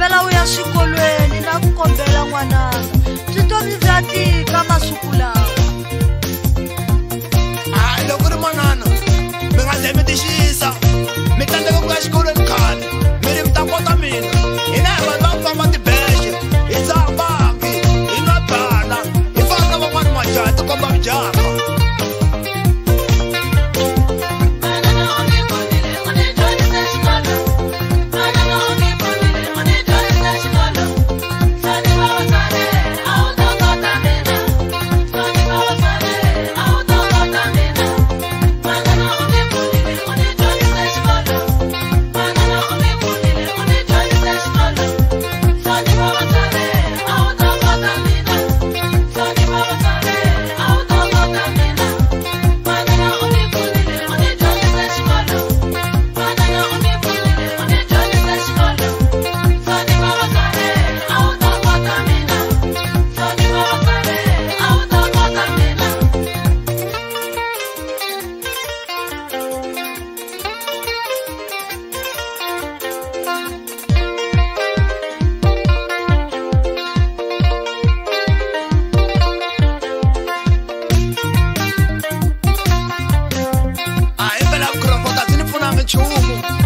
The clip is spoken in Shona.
kombela u ya swikolweni na ku kombela n'wananga switomi bya tika masiku lawa hayi loko ri manana mi nga ze mi tixiyisa mi tlandleke ku ya xikolweni khale mi ri mi ta kota mina hina hi vanhu va ku famba tibexe hi tsambaki hi nga bala hi fana na van'wani majaha ti komba mijaka 求我。